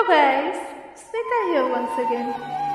Hello guys, Smita here once again.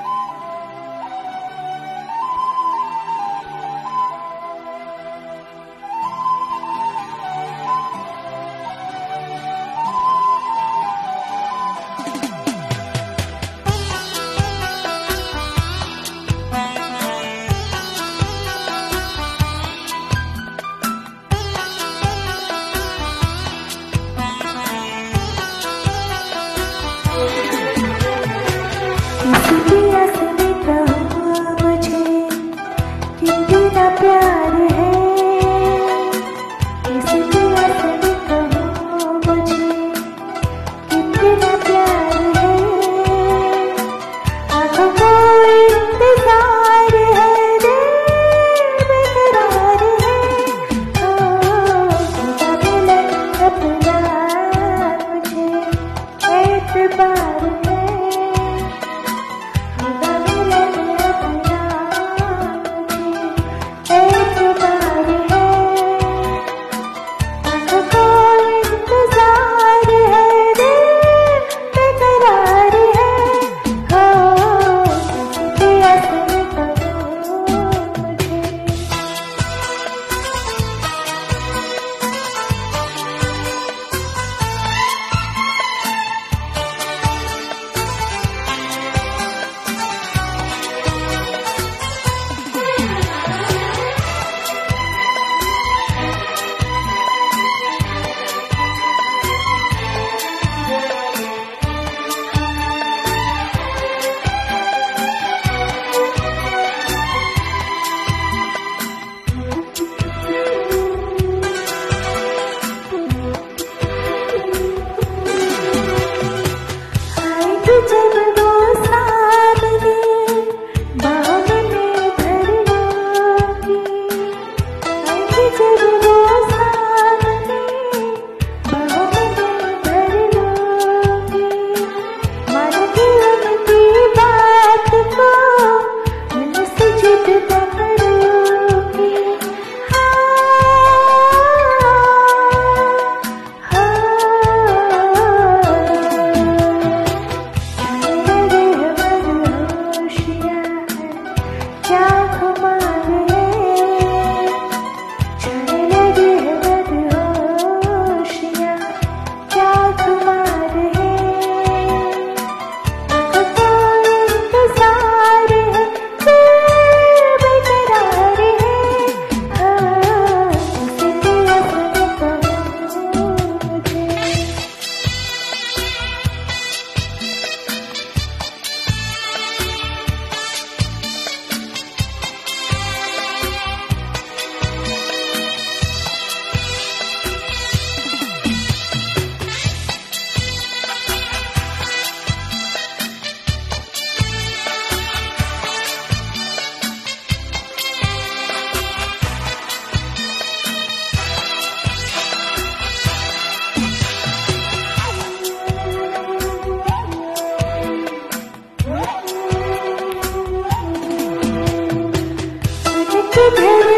对别人。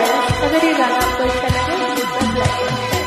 thank अगर ये गाना आपको अच्छा लगे तो लाइक